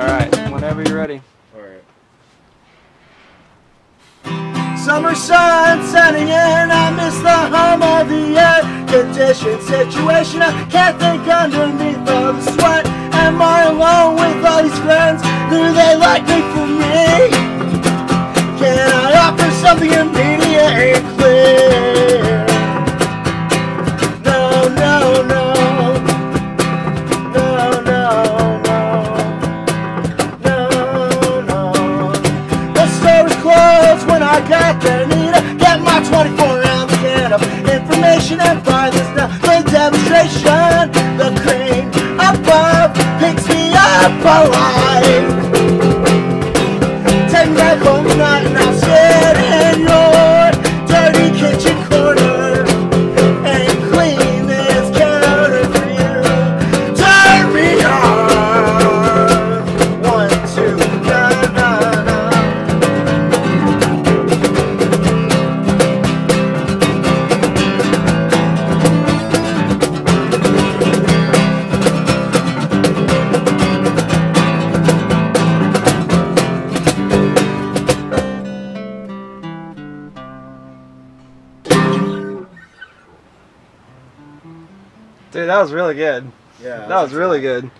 Alright, whenever you're ready. Alright. Summer sun setting in, I miss the hum of the air Condition, situation, I can't think underneath all the sweat Am I alone with all these friends? Do they like me for me? I got. Need to get my 24 ounce can of information and find this now. The demonstration, the crane above picks me up alive. Dude, that was really good. Yeah. That was really good.